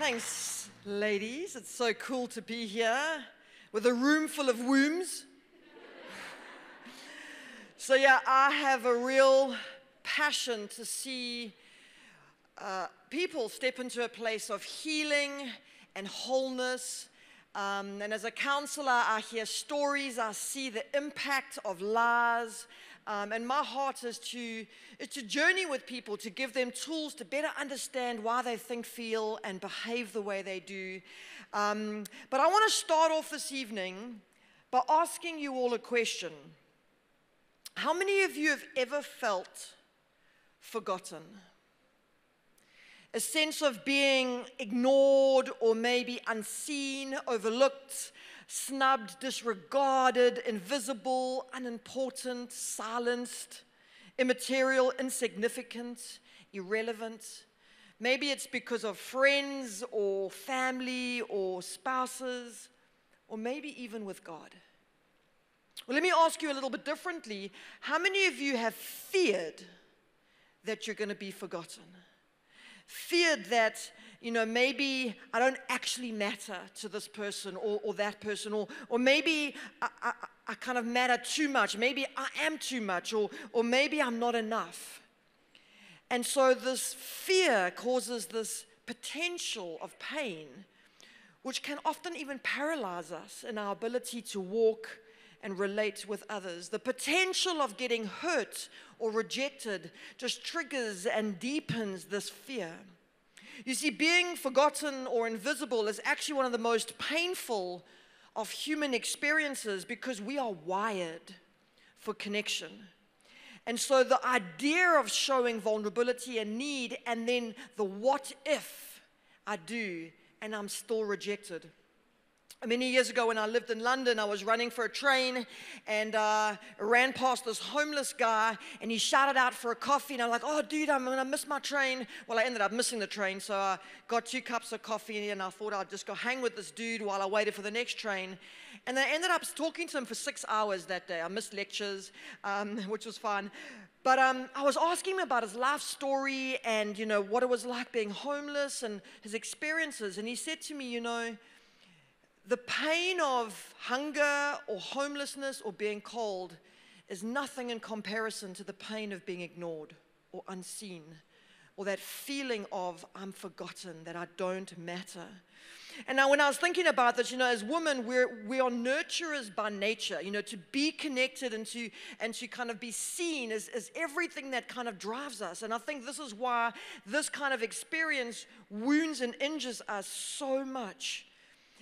Thanks, ladies. It's so cool to be here with a room full of wombs. so, yeah, I have a real passion to see uh, people step into a place of healing and wholeness. Um, and as a counselor, I hear stories, I see the impact of lies. Um, and my heart is to, is to journey with people, to give them tools to better understand why they think, feel, and behave the way they do. Um, but I want to start off this evening by asking you all a question. How many of you have ever felt forgotten? A sense of being ignored or maybe unseen, overlooked, snubbed, disregarded, invisible, unimportant, silenced, immaterial, insignificant, irrelevant. Maybe it's because of friends or family or spouses, or maybe even with God. Well, let me ask you a little bit differently. How many of you have feared that you're going to be forgotten? Feared that you know, maybe I don't actually matter to this person or, or that person, or, or maybe I, I, I kind of matter too much. Maybe I am too much, or, or maybe I'm not enough. And so this fear causes this potential of pain, which can often even paralyze us in our ability to walk and relate with others. The potential of getting hurt or rejected just triggers and deepens this fear. You see, being forgotten or invisible is actually one of the most painful of human experiences because we are wired for connection. And so the idea of showing vulnerability and need, and then the what if I do and I'm still rejected. Many years ago, when I lived in London, I was running for a train and uh, ran past this homeless guy, and he shouted out for a coffee. And I'm like, "Oh, dude, I'm gonna miss my train." Well, I ended up missing the train, so I got two cups of coffee, and I thought I'd just go hang with this dude while I waited for the next train. And I ended up talking to him for six hours that day. I missed lectures, um, which was fun. But um, I was asking him about his life story and you know what it was like being homeless and his experiences. And he said to me, "You know." The pain of hunger or homelessness or being cold is nothing in comparison to the pain of being ignored or unseen or that feeling of I'm forgotten, that I don't matter. And now, when I was thinking about this, you know, as women, we're, we are nurturers by nature. You know, to be connected and to, and to kind of be seen is, is everything that kind of drives us. And I think this is why this kind of experience wounds and injures us so much.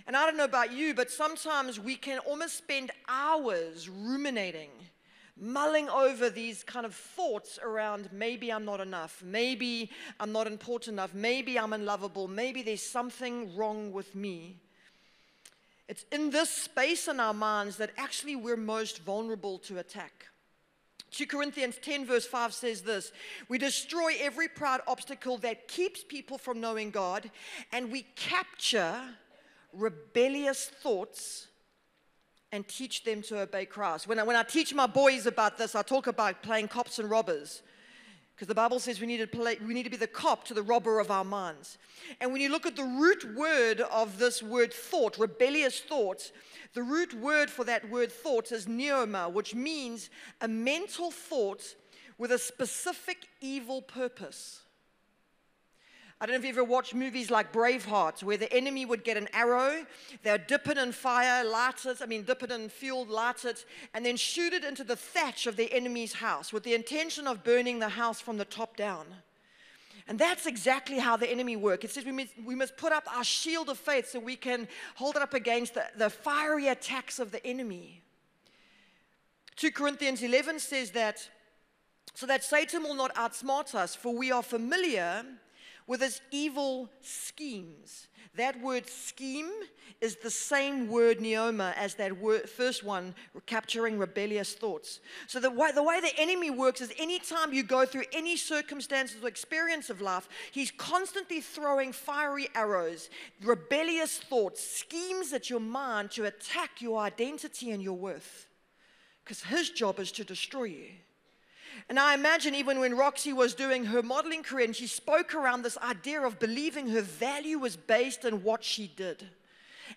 And I don't know about you, but sometimes we can almost spend hours ruminating, mulling over these kind of thoughts around maybe I'm not enough, maybe I'm not important enough, maybe I'm unlovable, maybe there's something wrong with me. It's in this space in our minds that actually we're most vulnerable to attack. 2 Corinthians 10, verse 5 says this We destroy every proud obstacle that keeps people from knowing God, and we capture rebellious thoughts and teach them to obey Christ. When I, when I teach my boys about this, I talk about playing cops and robbers. Because the Bible says we need, to play, we need to be the cop to the robber of our minds. And when you look at the root word of this word thought, rebellious thought, the root word for that word thought is noema, which means a mental thought with a specific evil purpose. I don't know if you ever watched movies like Braveheart, where the enemy would get an arrow, they'd dip it in fire, light it, I mean, dip it in fuel, light it, and then shoot it into the thatch of the enemy's house with the intention of burning the house from the top down. And that's exactly how the enemy works. It says we must, we must put up our shield of faith so we can hold it up against the, the fiery attacks of the enemy. 2 Corinthians 11 says that, so that Satan will not outsmart us, for we are familiar with his evil schemes. That word scheme is the same word noema as that word, first one, capturing rebellious thoughts. So the way, the way the enemy works is anytime you go through any circumstances or experience of life, he's constantly throwing fiery arrows, rebellious thoughts, schemes at your mind to attack your identity and your worth. Because his job is to destroy you. And I imagine even when Roxy was doing her modeling career and she spoke around this idea of believing her value was based on what she did.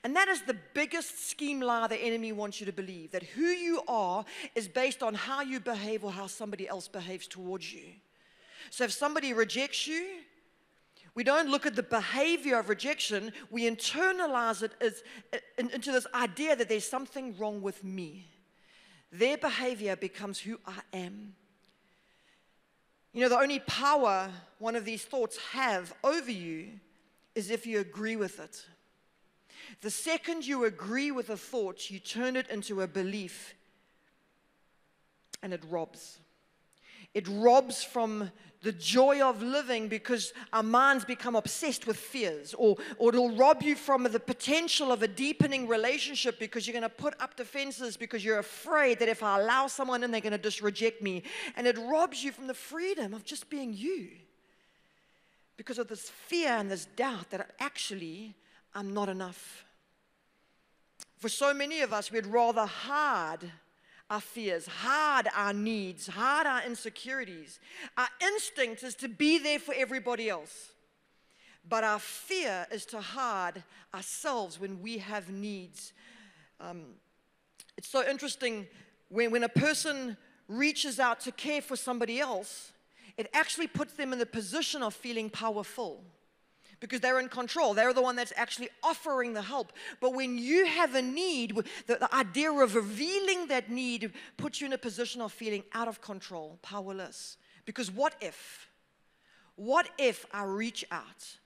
And that is the biggest scheme lie the enemy wants you to believe that who you are is based on how you behave or how somebody else behaves towards you. So if somebody rejects you, we don't look at the behavior of rejection, we internalize it as, into this idea that there's something wrong with me. Their behavior becomes who I am. You know, the only power one of these thoughts have over you is if you agree with it. The second you agree with a thought, you turn it into a belief and it robs. It robs from the joy of living because our minds become obsessed with fears, or, or it'll rob you from the potential of a deepening relationship because you're going to put up defenses because you're afraid that if I allow someone in, they're going to just reject me. And it robs you from the freedom of just being you because of this fear and this doubt that actually I'm not enough. For so many of us, we'd rather hide our fears, hide our needs, hide our insecurities. Our instinct is to be there for everybody else. But our fear is to hide ourselves when we have needs. Um, it's so interesting when, when a person reaches out to care for somebody else, it actually puts them in the position of feeling powerful because they're in control. They're the one that's actually offering the help. But when you have a need, the, the idea of revealing that need puts you in a position of feeling out of control, powerless. Because what if? What if I reach out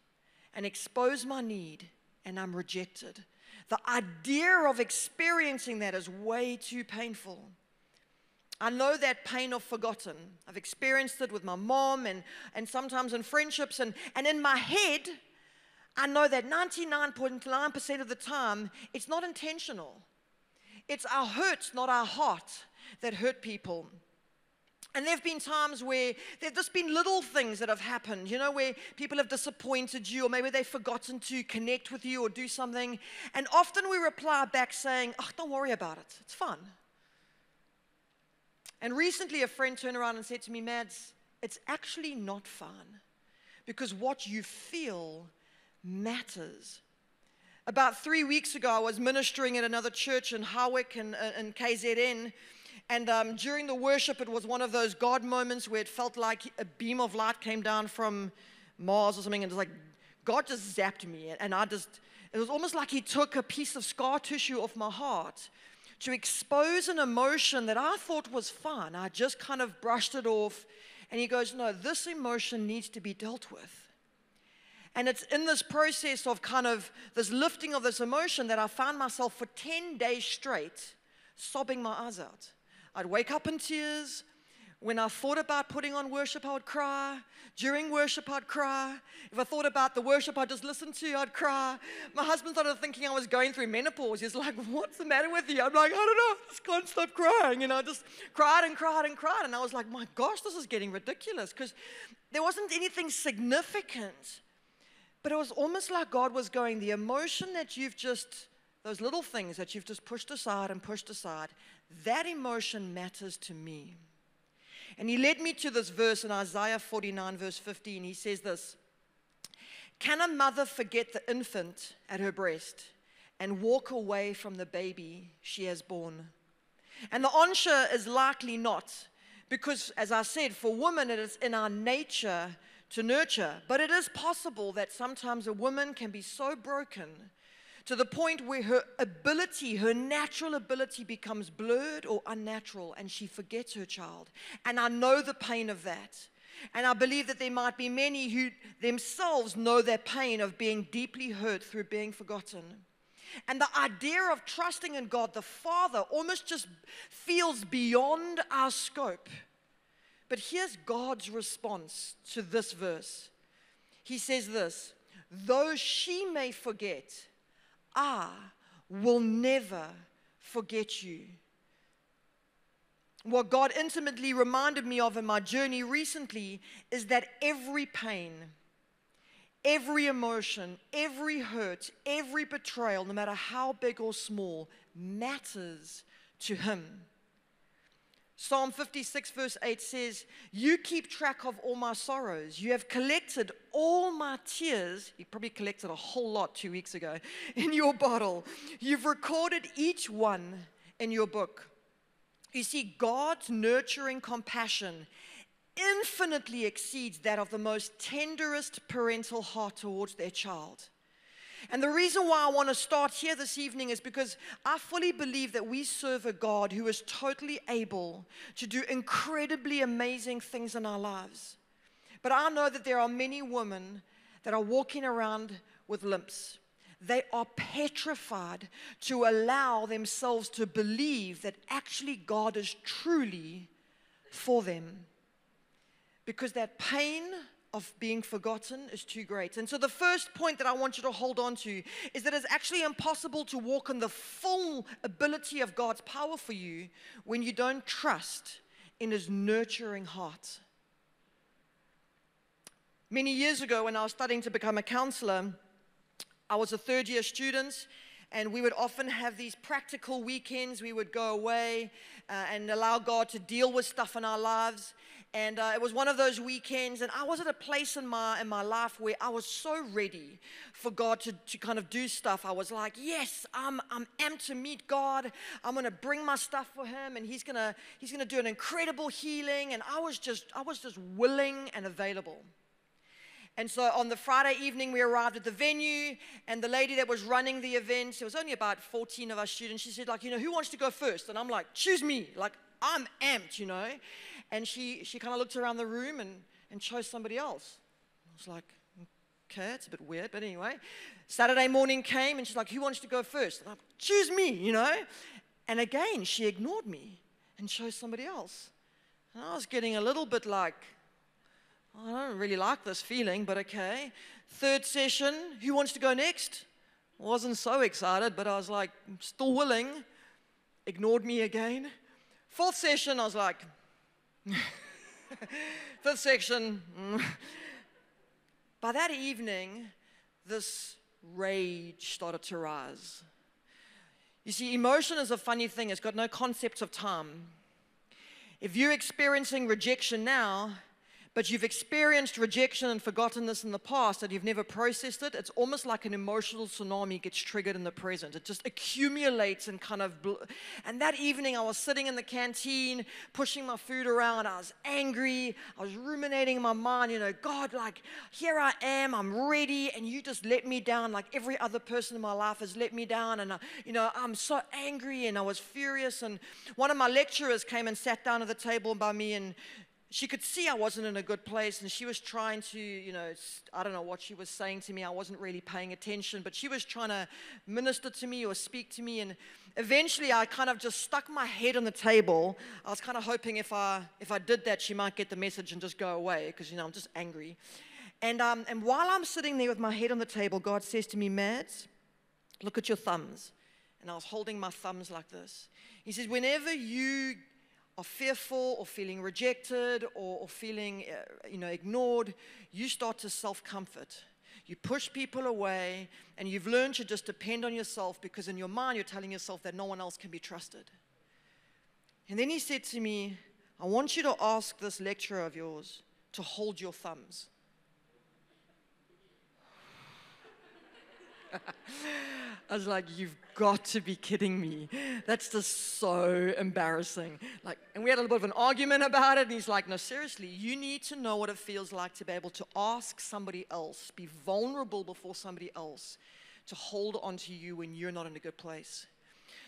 and expose my need and I'm rejected? The idea of experiencing that is way too painful. I know that pain of forgotten. I've experienced it with my mom and, and sometimes in friendships. And, and in my head, I know that 99.9% of the time, it's not intentional. It's our hurts, not our heart, that hurt people. And there have been times where there have just been little things that have happened, you know, where people have disappointed you, or maybe they've forgotten to connect with you or do something. And often we reply back saying, Oh, don't worry about it, it's fun. And recently a friend turned around and said to me, Madz, it's actually not fun because what you feel matters. About three weeks ago, I was ministering at another church in Howick and in, in KZN. And um, during the worship, it was one of those God moments where it felt like a beam of light came down from Mars or something. And it was like, God just zapped me. And I just, it was almost like He took a piece of scar tissue off my heart to expose an emotion that I thought was fun. I just kind of brushed it off. And He goes, No, this emotion needs to be dealt with. And it's in this process of kind of this lifting of this emotion that I found myself for 10 days straight sobbing my eyes out. I'd wake up in tears. When I thought about putting on worship, I would cry. During worship, I'd cry. If I thought about the worship I just listened to, I'd cry. My husband started thinking I was going through menopause. He's like, What's the matter with you? I'm like, I don't know. I just can't stop crying. And I just cried and cried and cried. And I was like, My gosh, this is getting ridiculous because there wasn't anything significant but it was almost like God was going, the emotion that you've just, those little things that you've just pushed aside and pushed aside, that emotion matters to me. And he led me to this verse in Isaiah 49, verse 15. He says this Can a mother forget the infant at her breast and walk away from the baby she has born? And the answer is likely not, because as I said, for women, it is in our nature to nurture. But it is possible that sometimes a woman can be so broken to the point where her ability, her natural ability, becomes blurred or unnatural and she forgets her child. And I know the pain of that. And I believe that there might be many who themselves know their pain of being deeply hurt through being forgotten. And the idea of trusting in God the Father almost just feels beyond our scope. But here's God's response to this verse. He says this Though she may forget, I will never forget you. What God intimately reminded me of in my journey recently is that every pain, every emotion, every hurt, every betrayal, no matter how big or small, matters to Him. Psalm 56, verse 8 says, You keep track of all my sorrows. You have collected all my tears. You probably collected a whole lot two weeks ago in your bottle. You've recorded each one in your book. You see, God's nurturing compassion infinitely exceeds that of the most tenderest parental heart towards their child. And the reason why I want to start here this evening is because I fully believe that we serve a God who is totally able to do incredibly amazing things in our lives. But I know that there are many women that are walking around with limps. They are petrified to allow themselves to believe that actually God is truly for them. Because that pain, of being forgotten is too great. And so, the first point that I want you to hold on to is that it's actually impossible to walk in the full ability of God's power for you when you don't trust in His nurturing heart. Many years ago, when I was studying to become a counselor, I was a third year student and we would often have these practical weekends. We would go away uh, and allow God to deal with stuff in our lives. And uh, it was one of those weekends, and I was at a place in my, in my life where I was so ready for God to, to kind of do stuff. I was like, yes, I'm, I'm amped to meet God. I'm going to bring my stuff for Him, and He's going to he's gonna do an incredible healing. And I was, just, I was just willing and available. And so on the Friday evening, we arrived at the venue, and the lady that was running the event, there was only about 14 of our students, she said, like, you know, who wants to go first? And I'm like, choose me. Like, I'm amped, you know. And she, she kind of looked around the room and, and chose somebody else. I was like, okay, it's a bit weird, but anyway. Saturday morning came and she's like, who wants to go first? I'm, choose me, you know. And again, she ignored me and chose somebody else. And I was getting a little bit like, I don't really like this feeling, but okay. Third session, who wants to go next? Wasn't so excited, but I was like, still willing. Ignored me again. Fourth session, I was like, Fifth section. By that evening, this rage started to rise. You see, emotion is a funny thing, it's got no concept of time. If you're experiencing rejection now, but you've experienced rejection and forgotten this in the past and you've never processed it, it's almost like an emotional tsunami gets triggered in the present. It just accumulates and kind of. Bl- and that evening, I was sitting in the canteen, pushing my food around. I was angry. I was ruminating in my mind, you know, God, like, here I am, I'm ready, and you just let me down like every other person in my life has let me down. And, uh, you know, I'm so angry and I was furious. And one of my lecturers came and sat down at the table by me and she could see I wasn't in a good place, and she was trying to, you know, I don't know what she was saying to me. I wasn't really paying attention, but she was trying to minister to me or speak to me. And eventually, I kind of just stuck my head on the table. I was kind of hoping if I if I did that, she might get the message and just go away, because you know I'm just angry. And um, and while I'm sitting there with my head on the table, God says to me, Madz, look at your thumbs. And I was holding my thumbs like this. He says, whenever you are fearful or feeling rejected or, or feeling uh, you know, ignored, you start to self comfort. You push people away and you've learned to just depend on yourself because in your mind you're telling yourself that no one else can be trusted. And then he said to me, I want you to ask this lecturer of yours to hold your thumbs. I was like, you've got to be kidding me. That's just so embarrassing. Like, and we had a little bit of an argument about it, and he's like, no, seriously, you need to know what it feels like to be able to ask somebody else, be vulnerable before somebody else, to hold on to you when you're not in a good place.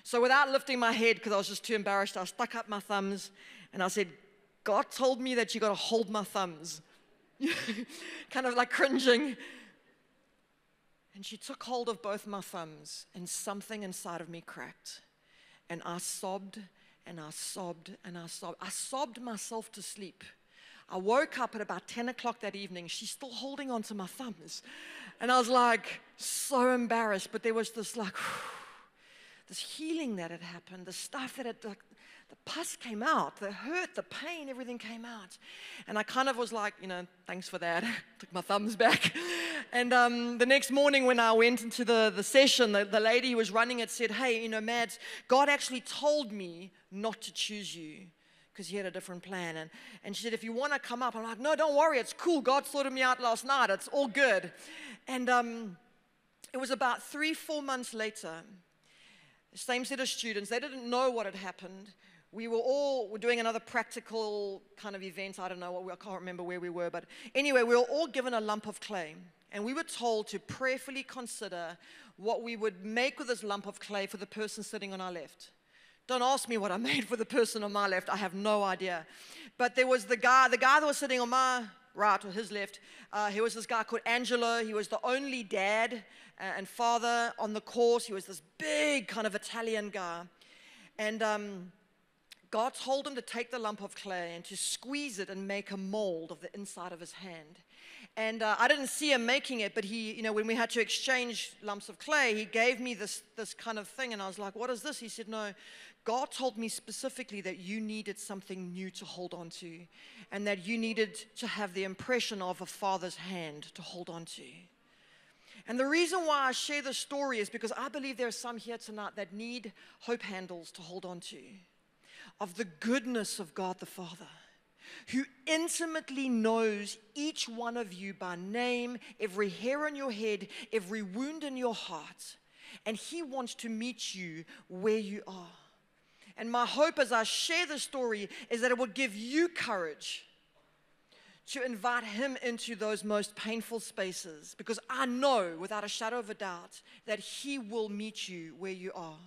So without lifting my head, because I was just too embarrassed, I stuck up my thumbs and I said, God told me that you got to hold my thumbs. kind of like cringing. And she took hold of both my thumbs, and something inside of me cracked. And I sobbed and I sobbed and I sobbed. I sobbed myself to sleep. I woke up at about 10 o'clock that evening. She's still holding onto my thumbs. And I was like, so embarrassed. But there was this, like, this healing that had happened, the stuff that had, like, the pus came out, the hurt, the pain, everything came out. And I kind of was like, you know, thanks for that. Took my thumbs back. And um, the next morning when I went into the, the session, the, the lady who was running it said, hey, you know, Madz, God actually told me not to choose you because he had a different plan. And, and she said, If you want to come up, I'm like, No, don't worry. It's cool. God sorted me out last night. It's all good. And um, it was about three, four months later, same set of students, they didn't know what had happened. We were all were doing another practical kind of event. I don't know what we, I can't remember where we were, but anyway, we were all given a lump of clay. And we were told to prayerfully consider what we would make with this lump of clay for the person sitting on our left. Don't ask me what I made for the person on my left. I have no idea. But there was the guy, the guy that was sitting on my right or his left. Uh, he was this guy called Angelo. He was the only dad uh, and father on the course. He was this big kind of Italian guy. And um, God told him to take the lump of clay and to squeeze it and make a mold of the inside of his hand. And uh, I didn't see him making it, but he, you know, when we had to exchange lumps of clay, he gave me this, this kind of thing. And I was like, what is this? He said, no, God told me specifically that you needed something new to hold on to, and that you needed to have the impression of a father's hand to hold on to. And the reason why I share this story is because I believe there are some here tonight that need hope handles to hold on to of the goodness of God the Father, who intimately knows each one of you by name, every hair on your head, every wound in your heart, and He wants to meet you where you are. And my hope as I share the story is that it will give you courage to invite Him into those most painful spaces because I know without a shadow of a doubt that He will meet you where you are.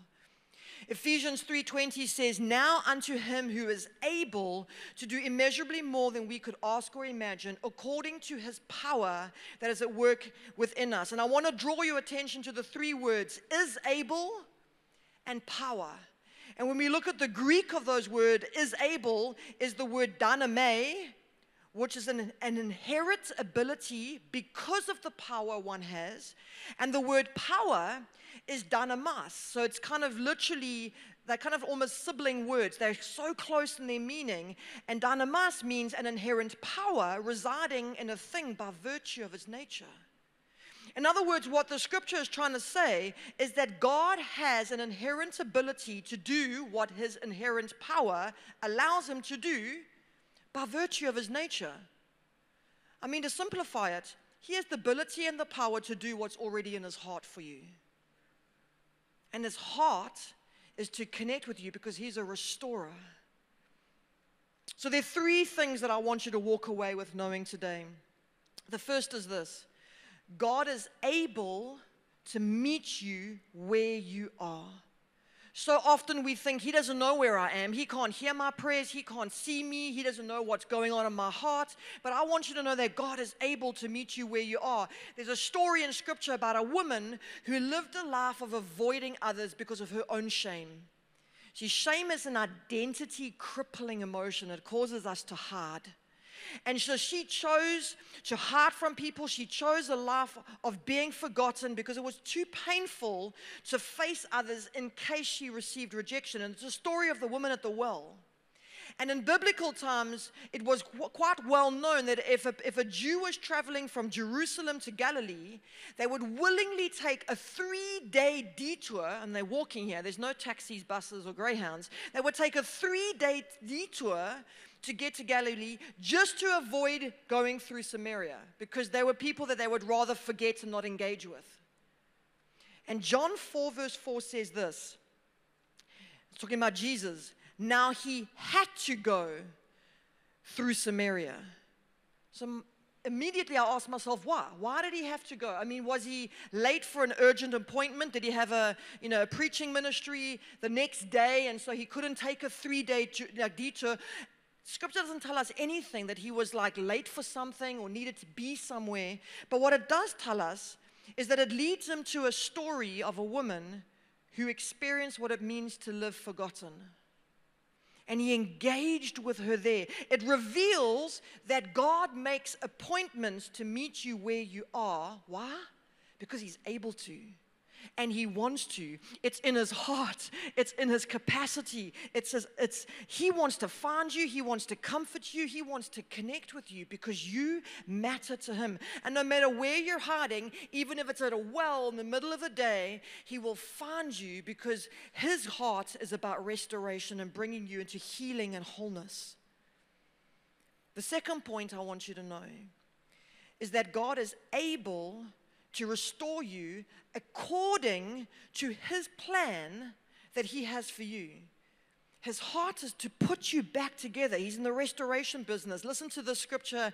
Ephesians 3:20 says, "Now unto him who is able to do immeasurably more than we could ask or imagine, according to his power that is at work within us." And I want to draw your attention to the three words, is able and power. And when we look at the Greek of those words, is able, is the word dunamai, which is an, an inherent ability because of the power one has. And the word power is dynamis. So it's kind of literally, they're kind of almost sibling words. They're so close in their meaning. And dynamis means an inherent power residing in a thing by virtue of its nature. In other words, what the scripture is trying to say is that God has an inherent ability to do what his inherent power allows him to do by virtue of his nature. I mean, to simplify it, he has the ability and the power to do what's already in his heart for you. And his heart is to connect with you because he's a restorer. So there are three things that I want you to walk away with knowing today. The first is this God is able to meet you where you are. So often we think he doesn't know where I am. He can't hear my prayers. He can't see me. He doesn't know what's going on in my heart. But I want you to know that God is able to meet you where you are. There's a story in scripture about a woman who lived a life of avoiding others because of her own shame. See, shame is an identity crippling emotion, it causes us to hide. And so she chose to hide from people. She chose a life of being forgotten because it was too painful to face others in case she received rejection. And it's a story of the woman at the well. And in biblical times, it was qu- quite well known that if a, if a Jew was traveling from Jerusalem to Galilee, they would willingly take a three day detour, and they're walking here, there's no taxis, buses, or greyhounds. They would take a three day detour to get to Galilee just to avoid going through Samaria because they were people that they would rather forget and not engage with. And John 4, verse 4 says this it's talking about Jesus. Now he had to go through Samaria. So immediately I asked myself, why? Why did he have to go? I mean, was he late for an urgent appointment? Did he have a, you know, a preaching ministry the next day, and so he couldn't take a three-day detour? Scripture doesn't tell us anything that he was like late for something or needed to be somewhere. But what it does tell us is that it leads him to a story of a woman who experienced what it means to live forgotten. And he engaged with her there. It reveals that God makes appointments to meet you where you are. Why? Because he's able to. And he wants to. It's in his heart, it's in his capacity. It's, his, it's he wants to find you, he wants to comfort you, he wants to connect with you because you matter to him. And no matter where you're hiding, even if it's at a well in the middle of the day, he will find you because his heart is about restoration and bringing you into healing and wholeness. The second point I want you to know is that God is able to restore you according to his plan that he has for you. His heart is to put you back together. He's in the restoration business. Listen to the scripture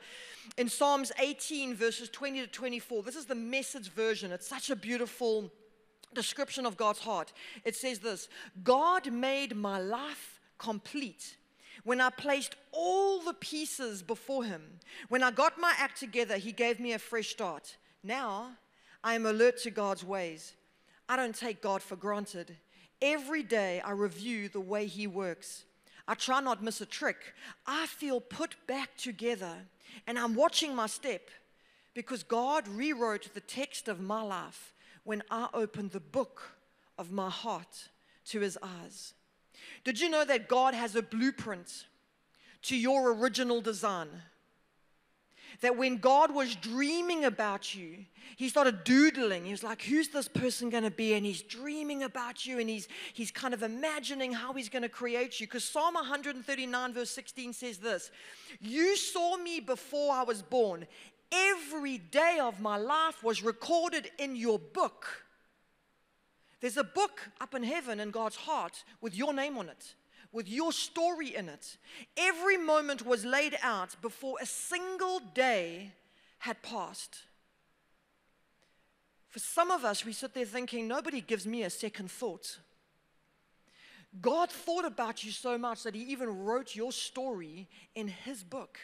in Psalms 18, verses 20 to 24. This is the message version. It's such a beautiful description of God's heart. It says this God made my life complete when I placed all the pieces before Him. When I got my act together, He gave me a fresh start. Now I am alert to God's ways. I don't take God for granted. Every day I review the way He works. I try not miss a trick. I feel put back together and I'm watching my step because God rewrote the text of my life when I opened the book of my heart to His eyes. Did you know that God has a blueprint to your original design? That when God was dreaming about you, he started doodling. He was like, Who's this person going to be? And he's dreaming about you and he's, he's kind of imagining how he's going to create you. Because Psalm 139, verse 16 says this You saw me before I was born. Every day of my life was recorded in your book. There's a book up in heaven in God's heart with your name on it with your story in it. Every moment was laid out before a single day had passed. For some of us, we sit there thinking, nobody gives me a second thought. God thought about you so much that He even wrote your story in His book.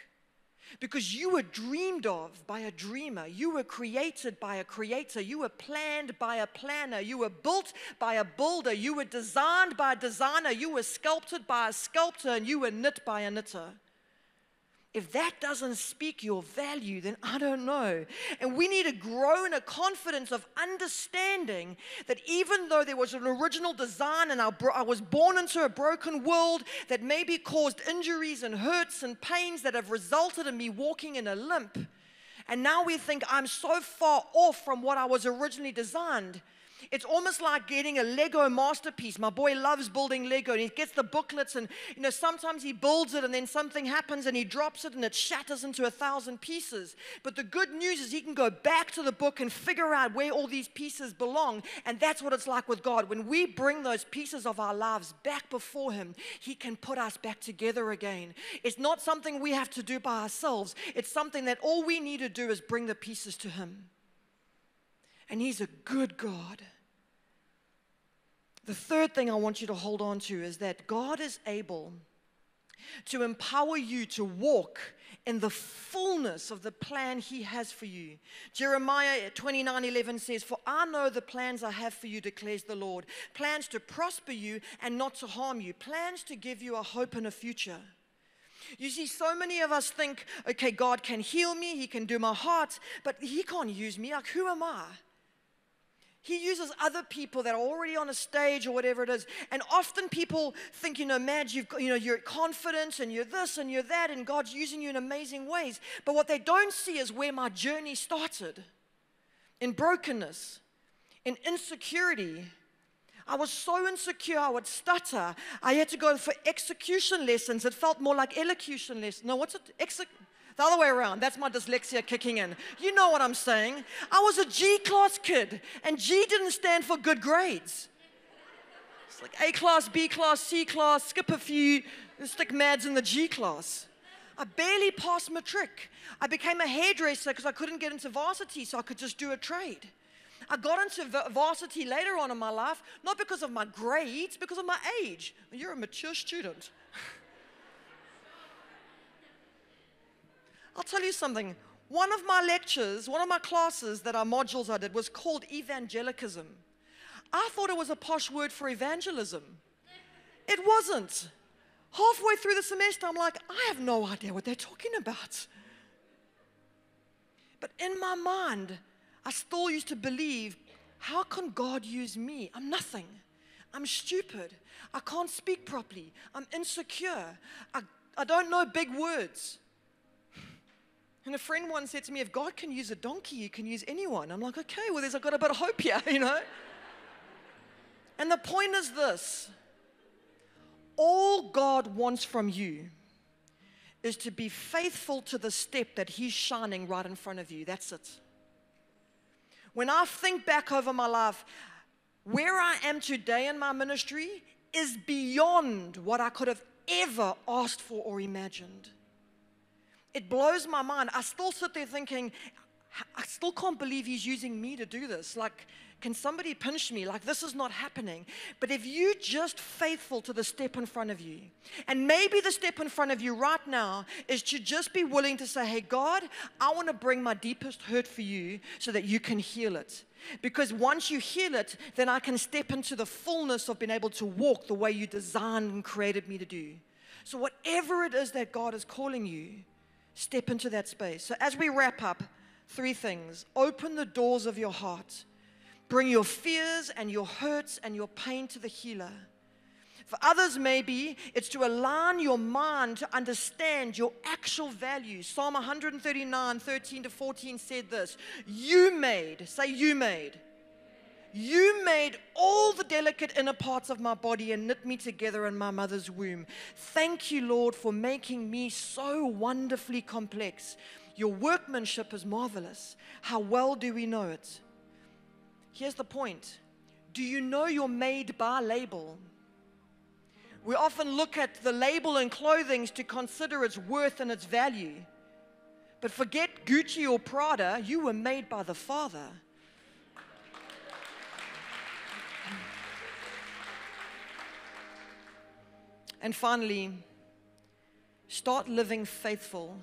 Because you were dreamed of by a dreamer. You were created by a creator. You were planned by a planner. You were built by a builder. You were designed by a designer. You were sculpted by a sculptor. And you were knit by a knitter. If that doesn't speak your value, then I don't know. And we need to grow in a confidence of understanding that even though there was an original design and I was born into a broken world that maybe caused injuries and hurts and pains that have resulted in me walking in a limp, and now we think I'm so far off from what I was originally designed. It's almost like getting a Lego masterpiece. My boy loves building Lego and he gets the booklets and you know sometimes he builds it and then something happens and he drops it and it shatters into a thousand pieces. But the good news is he can go back to the book and figure out where all these pieces belong. And that's what it's like with God. When we bring those pieces of our lives back before him, he can put us back together again. It's not something we have to do by ourselves. It's something that all we need to do is bring the pieces to him. And he's a good God. The third thing I want you to hold on to is that God is able to empower you to walk in the fullness of the plan he has for you. Jeremiah 29 11 says, For I know the plans I have for you, declares the Lord plans to prosper you and not to harm you, plans to give you a hope and a future. You see, so many of us think, okay, God can heal me, He can do my heart, but He can't use me. Like, who am I? He uses other people that are already on a stage or whatever it is. And often people think, you know, Madz, you've got, you know, you're confident and you're this and you're that, and God's using you in amazing ways. But what they don't see is where my journey started in brokenness, in insecurity. I was so insecure, I would stutter. I had to go for execution lessons. It felt more like elocution lessons. No, what's it? The other way around, that's my dyslexia kicking in. You know what I'm saying. I was a G class kid, and G didn't stand for good grades. It's like A class, B class, C class, skip a few, stick Madz in the G class. I barely passed matric. I became a hairdresser because I couldn't get into varsity, so I could just do a trade. I got into varsity later on in my life, not because of my grades, because of my age. You're a mature student. I'll tell you something. One of my lectures, one of my classes that are modules I did was called Evangelicism. I thought it was a posh word for evangelism. It wasn't. Halfway through the semester, I'm like, I have no idea what they're talking about. But in my mind, I still used to believe how can God use me? I'm nothing. I'm stupid. I can't speak properly. I'm insecure. I, I don't know big words. And a friend once said to me, if God can use a donkey, you can use anyone. I'm like, okay, well, there's I've got a bit of hope here, you know? And the point is this all God wants from you is to be faithful to the step that He's shining right in front of you. That's it. When I think back over my life, where I am today in my ministry is beyond what I could have ever asked for or imagined. It blows my mind. I still sit there thinking, I still can't believe he's using me to do this. Like, can somebody pinch me? Like, this is not happening. But if you just faithful to the step in front of you, and maybe the step in front of you right now is to just be willing to say, Hey, God, I want to bring my deepest hurt for you so that you can heal it. Because once you heal it, then I can step into the fullness of being able to walk the way you designed and created me to do. So, whatever it is that God is calling you, step into that space. So, as we wrap up, three things open the doors of your heart Bring your fears and your hurts and your pain to the healer. For others, maybe it's to align your mind to understand your actual value. Psalm 139, 13 to 14 said this You made, say, you made. You made all the delicate inner parts of my body and knit me together in my mother's womb. Thank you, Lord, for making me so wonderfully complex. Your workmanship is marvelous. How well do we know it? Here's the point Do you know your made by label? We often look at the label in clothing to consider its worth and its value. But forget Gucci or Prada, you were made by the Father. And finally, start living faithful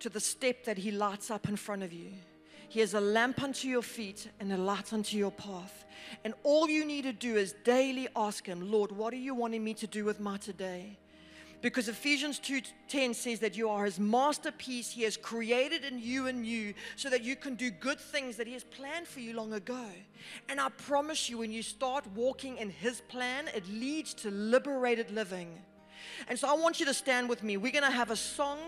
to the step that He lights up in front of you. He is a lamp unto your feet and a light unto your path. And all you need to do is daily ask Him, Lord, what are you wanting me to do with my today? Because Ephesians 2:10 says that you are his masterpiece. He has created in you and you so that you can do good things that he has planned for you long ago. And I promise you when you start walking in his plan, it leads to liberated living. And so I want you to stand with me. We're going to have a song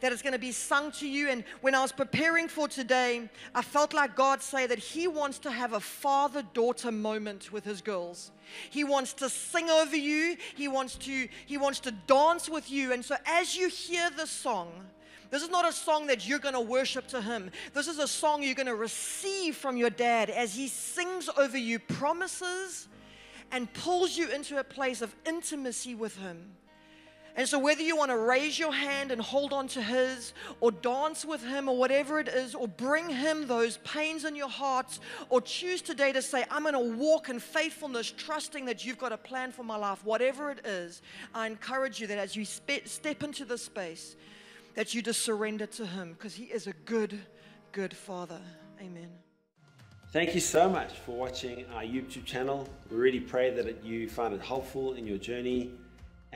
that is going to be sung to you. And when I was preparing for today, I felt like God say that He wants to have a father daughter moment with His girls. He wants to sing over you. He wants to he wants to dance with you. And so as you hear this song, this is not a song that you're going to worship to him. This is a song you're going to receive from your dad as he sings over you promises and pulls you into a place of intimacy with him. And so, whether you want to raise your hand and hold on to His, or dance with Him, or whatever it is, or bring Him those pains in your hearts, or choose today to say, I'm going to walk in faithfulness, trusting that you've got a plan for my life, whatever it is, I encourage you that as you spe- step into this space, that you just surrender to Him because He is a good, good Father. Amen. Thank you so much for watching our YouTube channel. We really pray that you find it helpful in your journey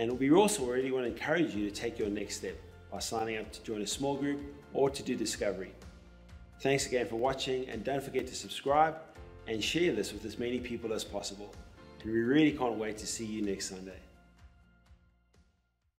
and we also really want to encourage you to take your next step by signing up to join a small group or to do discovery. Thanks again for watching and don't forget to subscribe and share this with as many people as possible. And we really can't wait to see you next Sunday.